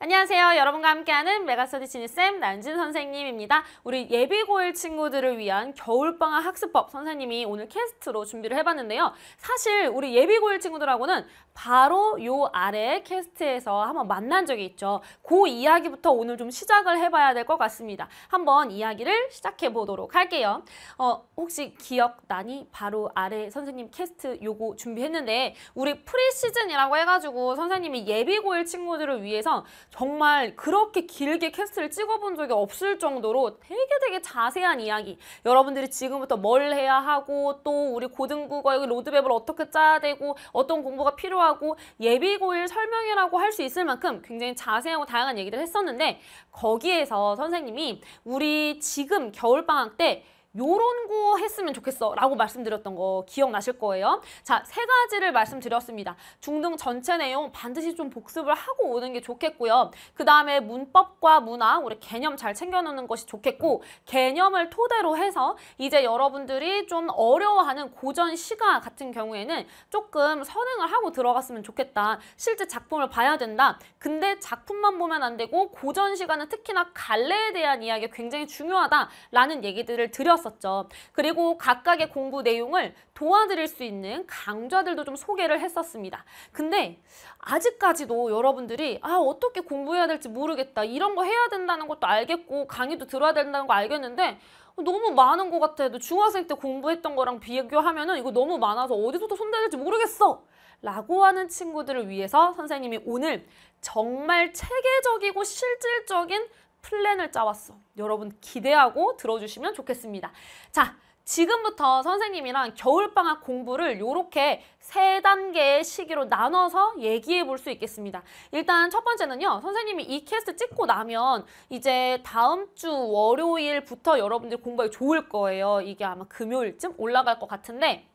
안녕하세요. 여러분과 함께하는 메가스터디 진니쌤 나연진 선생님입니다. 우리 예비고1 친구들을 위한 겨울방학 학습법 선생님이 오늘 캐스트로 준비를 해봤는데요. 사실 우리 예비고1 친구들하고는 바로 요 아래 캐스트에서 한번 만난 적이 있죠. 그 이야기부터 오늘 좀 시작을 해봐야 될 것 같습니다. 한번 이야기를 시작해 보도록 할게요. 어, 혹시 기억나니? 바로 아래 선생님 캐스트 요거 준비했는데 우리 pre-season이라고 해가지고 선생님이 예비고1 친구들을 위해서 정말 그렇게 길게 캐스트를 찍어본 적이 없을 정도로 되게 되게 자세한 이야기. 여러분들이 지금부터 뭘 해야 하고 또 우리 고등국어 의 로드맵을 어떻게 짜야 되고 어떤 공부가 필요하고 예비고일 설명이라고 할 수 있을 만큼 굉장히 자세하고 다양한 얘기를 했었는데 거기에서 선생님이 우리 지금 겨울방학 때 요런 거 했으면 좋겠어 라고 말씀드렸던 거 기억나실 거예요. 자, 세 가지를 말씀드렸습니다. 중등 전체 내용 반드시 좀 복습을 하고 오는 게 좋겠고요. 그 다음에 문법과 문화, 우리 개념 잘 챙겨놓는 것이 좋겠고 개념을 토대로 해서 이제 여러분들이 좀 어려워하는 고전 시가 같은 경우에는 조금 선행을 하고 들어갔으면 좋겠다. 실제 작품을 봐야 된다. 근데 작품만 보면 안 되고 고전 시가는 특히나 갈래에 대한 이야기가 굉장히 중요하다라는 얘기들을 드렸었습니다. 했었죠. 그리고 각각의 공부 내용을 도와드릴 수 있는 강좌들도 좀 소개를 했었습니다. 근데 아직까지도 여러분들이 아 어떻게 공부해야 될지 모르겠다. 이런 거 해야 된다는 것도 알겠고 강의도 들어야 된다는 거 알겠는데 너무 많은 것 같아. 중학생 때 공부했던 거랑 비교하면 은 이거 너무 많아서 어디서부터 손대야 될지 모르겠어. 라고 하는 친구들을 위해서 선생님이 오늘 정말 체계적이고 실질적인 플랜을 짜왔어. 여러분 기대하고 들어주시면 좋겠습니다. 자, 지금부터 선생님이랑 겨울방학 공부를 이렇게 세 단계의 시기로 나눠서 얘기해 볼 수 있겠습니다. 일단 첫 번째는요. 선생님이 이 캐스트 찍고 나면 이제 다음 주 월요일부터 여러분들 공부하기 좋을 거예요. 이게 아마 금요일쯤 올라갈 것 같은데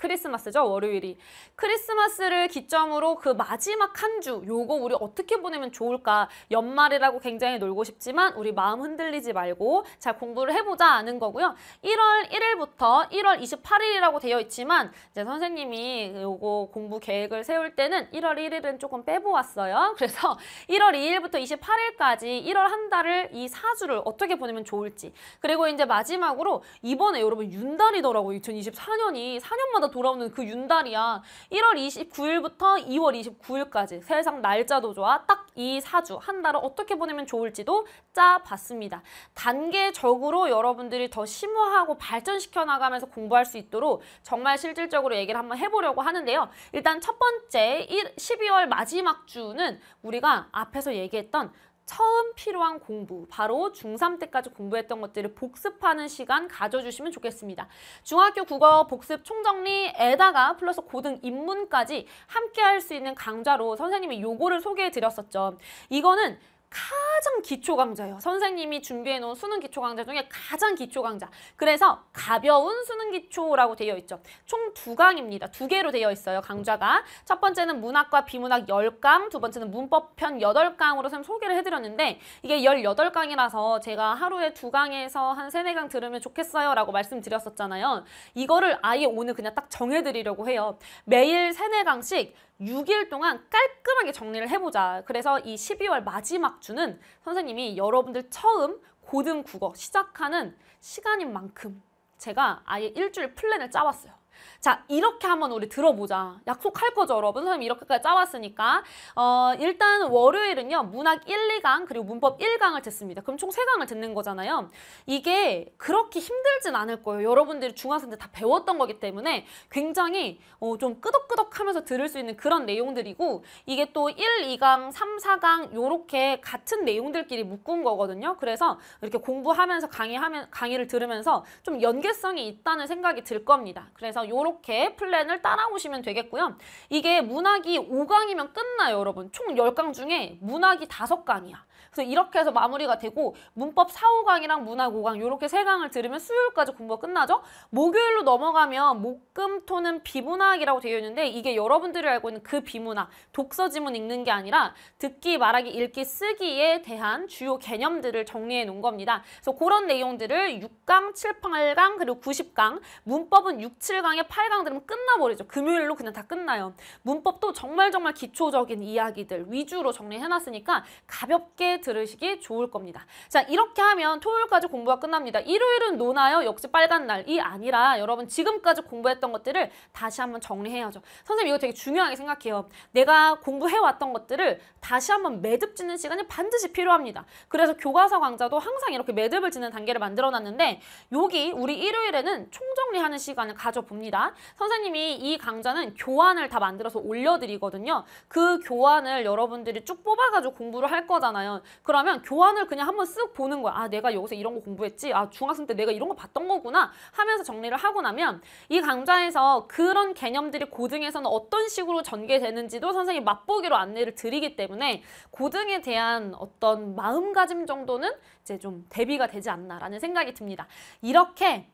크리스마스죠 월요일이. 크리스마스를 기점으로 그 마지막 한 주 요거 우리 어떻게 보내면 좋을까? 연말이라고 굉장히 놀고 싶지만 우리 마음 흔들리지 말고 잘 공부를 해보자 하는 거고요. 1월 1일부터 1월 28일이라고 되어 있지만 이제 선생님이 요거 공부 계획을 세울 때는 1월 1일은 조금 빼보았어요. 그래서 1월 2일부터 28일까지 1월 한 달을 이 4주를 어떻게 보내면 좋을지. 그리고 이제 마지막으로 이번에 여러분 윤달이더라고요. 2024년이 4년마다 돌아오는 그 윤달이야. 1월 29일부터 2월 29일까지 세상 날짜도 좋아. 딱 이 사주 한 달을 어떻게 보내면 좋을지도 짜봤습니다. 단계적으로 여러분들이 더 심화하고 발전시켜 나가면서 공부할 수 있도록 정말 실질적으로 얘기를 한번 해보려고 하는데요. 일단 첫 번째 12월 마지막 주는 우리가 앞에서 얘기했던 처음 필요한 공부, 바로 중3 때까지 공부했던 것들을 복습하는 시간 가져주시면 좋겠습니다. 중학교 국어 복습 총정리에다가 플러스 고등 입문까지 함께 할 수 있는 강좌로 선생님이 요거를 소개해 드렸었죠. 이거는 가장 기초 강좌예요. 선생님이 준비해 놓은 수능 기초 강좌 중에 가장 기초 강좌. 그래서 가벼운 수능 기초라고 되어 있죠. 총 두 강입니다. 두 개로 되어 있어요. 강좌가. 첫 번째는 문학과 비문학 10강, 두 번째는 문법편 8강으로 선 소개를 해드렸는데 이게 18강이라서 제가 하루에 두 강에서 한 3, 4강 들으면 좋겠어요 라고 말씀드렸었잖아요. 이거를 아예 오늘 그냥 딱 정해드리려고 해요. 매일 3, 4강씩 6일 동안 깔끔하게 정리를 해보자. 그래서 이 12월 마지막 주는 선생님이 여러분들 처음 고등 국어 시작하는 시간인 만큼 제가 아예 일주일 플랜을 짜왔어요. 자 이렇게 한번 우리 들어보자. 약속할 거죠 여러분. 선생님 이렇게까지 짜왔으니까 어, 일단 월요일은요. 문학 1, 2강 그리고 문법 1강을 듣습니다. 그럼 총 3강을 듣는 거잖아요. 이게 그렇게 힘들진 않을 거예요. 여러분들이 중학생 때 다 배웠던 거기 때문에 굉장히 어, 좀 끄덕끄덕 하면서 들을 수 있는 그런 내용들이고 이게 또 1, 2강, 3, 4강 요렇게 같은 내용들끼리 묶은 거거든요. 그래서 이렇게 공부하면서 강의하면 강의를 들으면서 좀 연계성이 있다는 생각이 들 겁니다. 그래서 이렇게 플랜을 따라오시면 되겠고요. 이게 문학이 5강이면 끝나요, 여러분. 총 10강 중에 문학이 5강이야. 그래서 이렇게 해서 마무리가 되고 문법 4, 5강이랑 문학 5강 이렇게 3강을 들으면 수요일까지 공부가 끝나죠. 목요일로 넘어가면 목금 토는 비문학이라고 되어 있는데 이게 여러분들이 알고 있는 그 비문학, 독서 지문 읽는 게 아니라 듣기, 말하기, 읽기, 쓰기에 대한 주요 개념들을 정리해 놓은 겁니다. 그래서 그런 내용들을 6강, 7, 8강, 그리고 90강, 문법은 6, 7강에 만약에 8강 들으면 끝나버리죠. 금요일로 그냥 다 끝나요. 문법도 정말 정말 기초적인 이야기들 위주로 정리해놨으니까 가볍게 들으시기 좋을 겁니다. 자 이렇게 하면 토요일까지 공부가 끝납니다. 일요일은 노나요? 역시 빨간 날이 아니라 여러분 지금까지 공부했던 것들을 다시 한번 정리해야죠. 선생님 이거 되게 중요하게 생각해요. 내가 공부해왔던 것들을 다시 한번 매듭 짓는 시간이 반드시 필요합니다. 그래서 교과서 강좌도 항상 이렇게 매듭을 짓는 단계를 만들어놨는데 여기 우리 일요일에는 총정리하는 시간을 가져봅니다. 선생님이 이 강좌는 교환을 다 만들어서 올려드리거든요. 그 교환을 여러분들이 쭉 뽑아가지고 공부를 할 거잖아요. 그러면 교환을 그냥 한번 쓱 보는 거야. 아 내가 여기서 이런 거 공부했지. 아 중학생 때 내가 이런 거 봤던 거구나 하면서 정리를 하고 나면 이 강좌에서 그런 개념들이 고등에서는 어떤 식으로 전개되는지도 선생님 맛보기로 안내를 드리기 때문에 고등에 대한 어떤 마음가짐 정도는 이제 좀 대비가 되지 않나라는 생각이 듭니다. 이렇게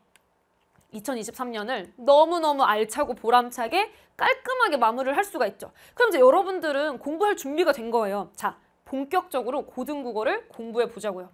2023년을 너무너무 알차고 보람차게 깔끔하게 마무리를 할 수가 있죠. 그럼 이제 여러분들은 공부할 준비가 된 거예요. 자, 본격적으로 고등국어를 공부해 보자고요.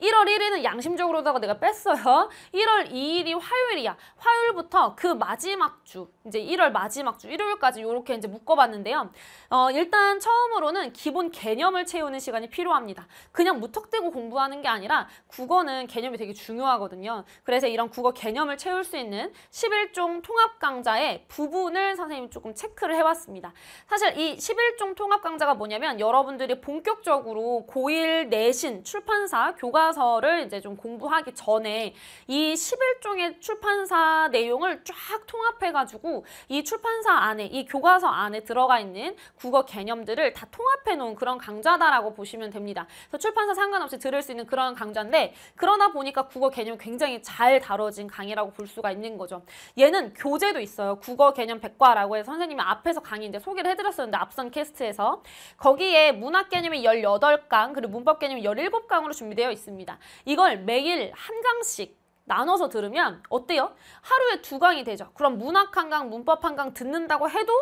1월 1일은 양심적으로다가 내가 뺐어요. 1월 2일이 화요일이야. 화요일부터 그 마지막 주, 이제 1월 마지막 주, 일요일까지 이렇게 이제 묶어봤는데요. 어, 일단 처음으로는 기본 개념을 채우는 시간이 필요합니다. 그냥 무턱대고 공부하는 게 아니라 국어는 개념이 되게 중요하거든요. 그래서 이런 국어 개념을 채울 수 있는 11종 통합 강좌의 부분을 선생님이 조금 체크를 해왔습니다. 사실 이 11종 통합 강좌가 뭐냐면 여러분들이 본격적으로 고1 내신 출판사 교과 교과서를 이제 좀 공부하기 전에 이 11종의 출판사 내용을 쫙 통합해가지고 이 출판사 안에, 이 교과서 안에 들어가 있는 국어 개념들을 다 통합해 놓은 그런 강좌다라고 보시면 됩니다. 그래서 출판사 상관없이 들을 수 있는 그런 강좌인데 그러다 보니까 국어 개념이 굉장히 잘 다뤄진 강의라고 볼 수가 있는 거죠. 얘는 교재도 있어요. 국어 개념 백과라고 해서 선생님이 앞에서 강의 이제 소개를 해드렸었는데 앞선 캐스트에서 거기에 문학 개념이 18강 그리고 문법 개념이 17강으로 준비되어 있습니다. 있습니다. 이걸 매일 한 강씩 나눠서 들으면 어때요? 하루에 두 강이 되죠. 그럼 문학 한 강, 문법 한 강 듣는다고 해도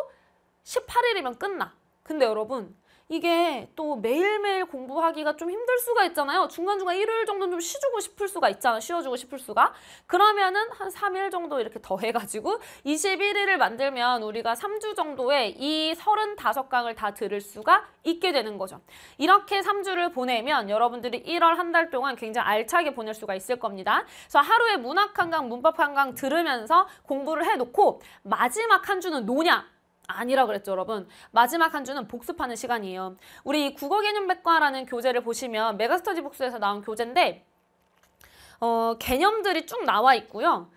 18일이면 끝나. 근데 여러분 이게 또 매일매일 공부하기가 좀 힘들 수가 있잖아요. 중간중간 일요일 정도는 좀 쉬주고 싶을 수가 있잖아. 쉬어주고 싶을 수가. 그러면은 한 3일 정도 이렇게 더 해가지고 21일을 만들면 우리가 3주 정도에 이 35강을 다 들을 수가 있게 되는 거죠. 이렇게 3주를 보내면 여러분들이 1월 한 달 동안 굉장히 알차게 보낼 수가 있을 겁니다. 그래서 하루에 문학 한 강, 문법 한 강 들으면서 공부를 해놓고 마지막 한 주는 노냐? 아니라 그랬죠 여러분. 마지막 한 주는 복습하는 시간이에요. 우리 국어 개념 백과라는 교재를 보시면 메가스터디 북스에서 나온 교재인데 어, 개념들이 쭉 나와 있고요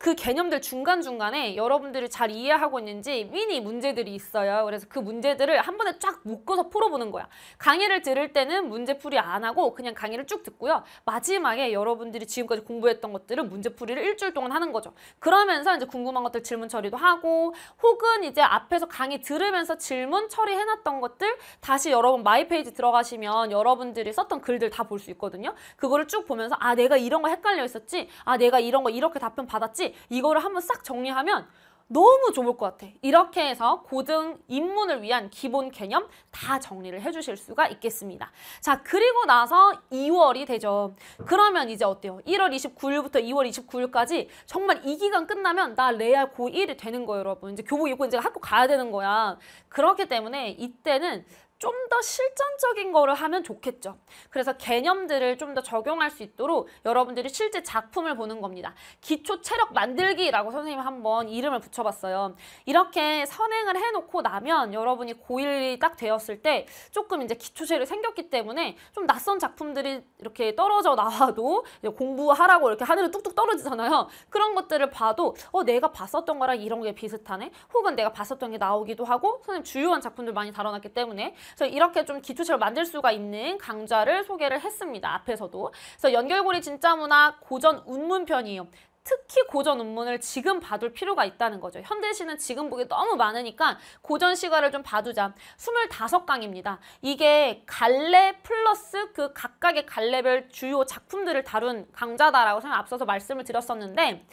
그 개념들 중간중간에 여러분들이 잘 이해하고 있는지 미니 문제들이 있어요. 그래서 그 문제들을 한 번에 쫙 묶어서 풀어보는 거야. 강의를 들을 때는 문제풀이 안 하고 그냥 강의를 쭉 듣고요. 마지막에 여러분들이 지금까지 공부했던 것들을 문제풀이를 일주일 동안 하는 거죠. 그러면서 이제 궁금한 것들 질문 처리도 하고 혹은 이제 앞에서 강의 들으면서 질문 처리해놨던 것들 다시 여러분 마이 페이지 들어가시면 여러분들이 썼던 글들 다 볼 수 있거든요. 그거를 쭉 보면서 아 내가 이런 거 헷갈려 있었지? 아 내가 이런 거 이렇게 답변 받았지? 이거를 한번 싹 정리하면 너무 좋을 것 같아. 이렇게 해서 고등 입문을 위한 기본 개념 다 정리를 해주실 수가 있겠습니다. 자, 그리고 나서 2월이 되죠. 그러면 이제 어때요? 1월 29일부터 2월 29일까지 정말 이 기간 끝나면 나 레알 고1이 되는 거예요, 여러분. 이제 교복 입고 이제 학교 가야 되는 거야. 그렇기 때문에 이때는 좀 더 실전적인 거를 하면 좋겠죠. 그래서 개념들을 좀 더 적용할 수 있도록 여러분들이 실제 작품을 보는 겁니다. 기초 체력 만들기라고 선생님 한번 이름을 붙여봤어요. 이렇게 선행을 해놓고 나면 여러분이 고1이 딱 되었을 때 조금 이제 기초 체력이 생겼기 때문에 좀 낯선 작품들이 이렇게 떨어져 나와도 공부하라고 이렇게 하늘에 뚝뚝 떨어지잖아요. 그런 것들을 봐도 어 내가 봤었던 거랑 이런 게 비슷하네. 혹은 내가 봤었던 게 나오기도 하고 선생님 주요한 작품들 많이 다뤄놨기 때문에 그래서 이렇게 좀 기초체를 만들 수가 있는 강좌를 소개를 했습니다. 앞에서도. 그래서 연결고리 진짜 문학 고전 운문 편이에요. 특히 고전 운문을 지금 봐둘 필요가 있다는 거죠. 현대시는 지금 보기 너무 많으니까 고전 시가를 좀 봐두자. 25강입니다. 이게 갈래 플러스 그 각각의 갈래별 주요 작품들을 다룬 강좌다라고 제가 앞서서 말씀을 드렸었는데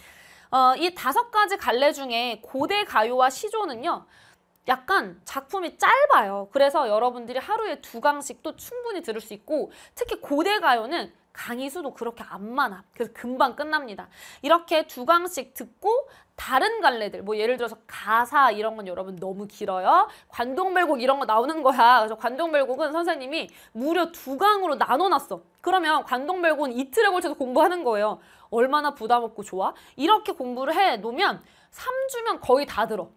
어, 이 다섯 가지 갈래 중에 고대 가요와 시조는요. 약간 작품이 짧아요. 그래서 여러분들이 하루에 두 강씩도 충분히 들을 수 있고 특히 고대 가요는 강의 수도 그렇게 안 많아. 그래서 금방 끝납니다. 이렇게 두 강씩 듣고 다른 갈래들 뭐 예를 들어서 가사 이런 건 여러분 너무 길어요. 관동별곡 이런 거 나오는 거야. 그래서 관동별곡은 선생님이 무려 두 강으로 나눠놨어. 그러면 관동별곡은 이틀에 걸쳐서 공부하는 거예요. 얼마나 부담 없고 좋아? 이렇게 공부를 해 놓으면 3주면 거의 다 들어.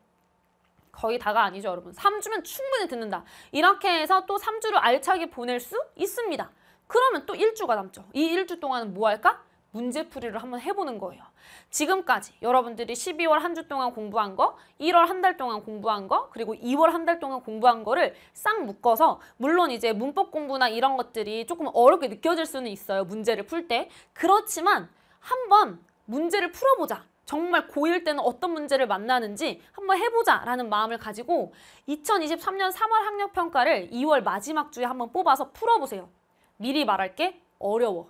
거의 다가 아니죠, 여러분. 3주면 충분히 듣는다. 이렇게 해서 또 3주를 알차게 보낼 수 있습니다. 그러면 또 1주가 남죠. 이 1주 동안은 뭐 할까? 문제풀이를 한번 해보는 거예요. 지금까지 여러분들이 12월 한 주 동안 공부한 거, 1월 한 달 동안 공부한 거, 그리고 2월 한 달 동안 공부한 거를 싹 묶어서 물론 이제 문법 공부나 이런 것들이 조금 어렵게 느껴질 수는 있어요. 문제를 풀 때. 그렇지만 한번 문제를 풀어보자. 정말 고1 때는 어떤 문제를 만나는지 한번 해보자 라는 마음을 가지고 2023년 3월 학력평가를 2월 마지막 주에 한번 뽑아서 풀어보세요. 미리 말할게 어려워.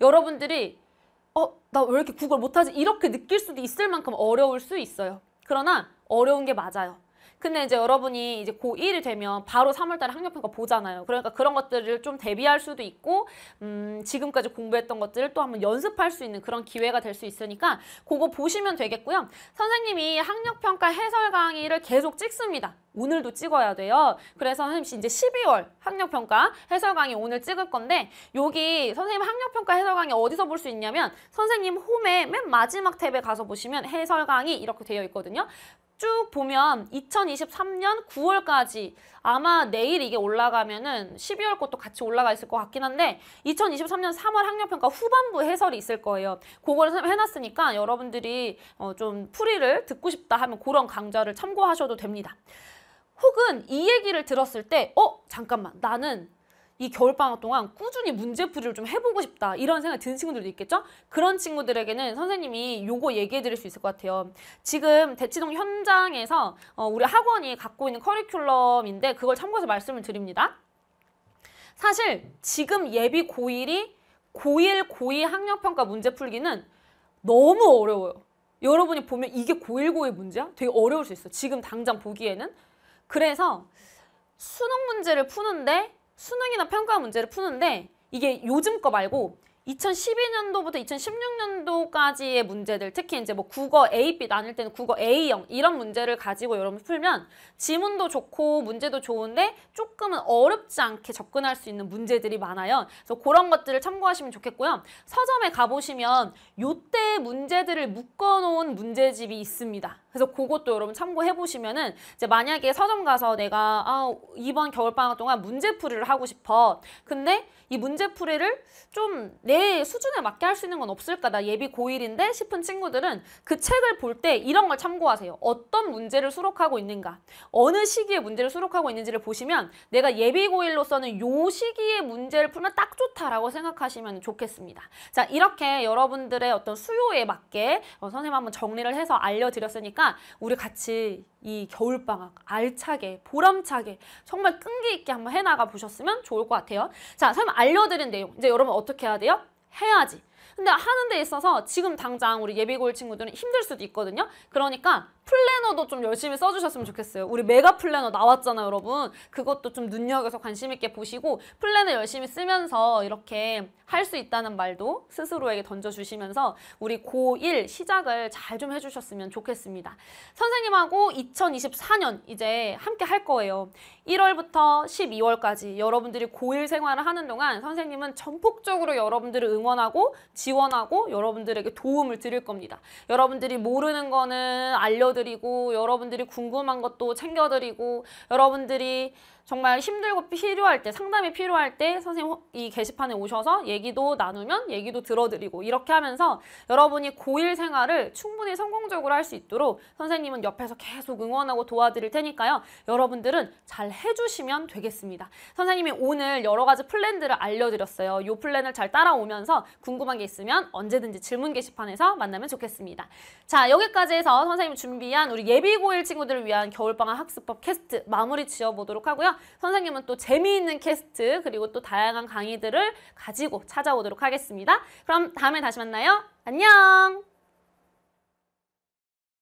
여러분들이 어, 나 왜 이렇게 국어를 못하지? 이렇게 느낄 수도 있을 만큼 어려울 수 있어요. 그러나 어려운 게 맞아요. 근데 이제 여러분이 이제 고1이 되면 바로 3월달에 학력평가 보잖아요. 그러니까 그런 것들을 좀 대비할 수도 있고, 음, 지금까지 공부했던 것들을 또 한번 연습할 수 있는 그런 기회가 될 수 있으니까 그거 보시면 되겠고요. 선생님이 학력평가 해설 강의를 계속 찍습니다. 오늘도 찍어야 돼요. 그래서 선생님 이제 12월 학력평가 해설 강의 오늘 찍을 건데 여기 선생님 학력평가 해설 강의 어디서 볼 수 있냐면 선생님 홈에 맨 마지막 탭에 가서 보시면 해설 강의 이렇게 되어 있거든요. 쭉 보면 2023년 9월까지 아마 내일 이게 올라가면은 12월 것도 같이 올라가 있을 것 같긴 한데 2023년 3월 학력평가 후반부 해설이 있을 거예요. 그걸 해놨으니까 여러분들이 어 좀 풀이를 듣고 싶다 하면 그런 강좌를 참고하셔도 됩니다. 혹은 이 얘기를 들었을 때 어? 잠깐만 나는 이 겨울방학 동안 꾸준히 문제풀이를 좀 해보고 싶다 이런 생각이 드는 친구들도 있겠죠? 그런 친구들에게는 선생님이 요거 얘기해 드릴 수 있을 것 같아요. 지금 대치동 현장에서 어, 우리 학원이 갖고 있는 커리큘럼인데 그걸 참고해서 말씀을 드립니다. 사실 지금 예비 고1이 고1, 고2 학력평가 문제 풀기는 너무 어려워요. 여러분이 보면 이게 고1, 고2 문제야? 되게 어려울 수 있어. 지금 당장 보기에는. 그래서 수능 문제를 푸는데 수능이나 평가 문제를 푸는데 이게 요즘 거 말고 2012년도부터 2016년도까지의 문제들 특히 이제 뭐 국어 A, B 나눌 때는 국어 A형 이런 문제를 가지고 여러분 풀면 지문도 좋고 문제도 좋은데 조금은 어렵지 않게 접근할 수 있는 문제들이 많아요. 그래서 그런 것들을 참고하시면 좋겠고요. 서점에 가보시면 요때 문제들을 묶어놓은 문제집이 있습니다. 그래서 그것도 여러분 참고해 보시면은 이제 만약에 서점 가서 내가 아 이번 겨울방학 동안 문제풀이를 하고 싶어. 근데 이 문제풀이를 좀내 수준에 맞게 할 수 있는 건 없을까? 나 예비 고1인데 싶은 친구들은 그 책을 볼 때 이런 걸 참고하세요. 어떤 문제를 수록하고 있는가? 어느 시기에 문제를 수록하고 있는지를 보시면 내가 예비 고1로서는 요 시기에 문제를 풀면 딱 좋다라고 생각하시면 좋겠습니다. 자, 이렇게 여러분들의 어떤 수요에 맞게 어, 선생님 한번 정리를 해서 알려드렸으니까 우리 같이 이 겨울방학 알차게 보람차게 정말 끈기 있게 한번 해나가 보셨으면 좋을 것 같아요. 자, 선생님 알려드린 내용 이제 여러분 어떻게 해야 돼요? 해야지. 근데 하는 데 있어서 지금 당장 우리 예비고일 친구들은 힘들 수도 있거든요. 그러니까 플래너도 좀 열심히 써주셨으면 좋겠어요. 우리 메가 플래너 나왔잖아요, 여러분. 그것도 좀 눈여겨서 관심 있게 보시고 플래너 열심히 쓰면서 이렇게 할 수 있다는 말도 스스로에게 던져주시면서 우리 고1 시작을 잘 좀 해주셨으면 좋겠습니다. 선생님하고 2024년 이제 함께 할 거예요. 1월부터 12월까지 여러분들이 고1 생활을 하는 동안 선생님은 전폭적으로 여러분들을 응원하고 지원하고 여러분들에게 도움을 드릴 겁니다. 여러분들이 모르는 거는 알려드리고 여러분들이 궁금한 것도 챙겨드리고 여러분들이 정말 힘들고 필요할 때 상담이 필요할 때 선생님 이 게시판에 오셔서 얘기도 나누면 얘기도 들어드리고 이렇게 하면서 여러분이 고1 생활을 충분히 성공적으로 할 수 있도록 선생님은 옆에서 계속 응원하고 도와드릴 테니까요. 여러분들은 잘 해주시면 되겠습니다. 선생님이 오늘 여러 가지 플랜들을 알려드렸어요. 이 플랜을 잘 따라오면서 궁금한 게 있으면 언제든지 질문 게시판에서 만나면 좋겠습니다. 자 여기까지 해서 선생님이 준비한 우리 예비 고1 친구들을 위한 겨울방학 학습법 캐스트 마무리 지어보도록 하고요. 선생님은 또 재미있는 캐스트 그리고 또 다양한 강의들을 가지고 찾아오도록 하겠습니다. 그럼 다음에 다시 만나요. 안녕!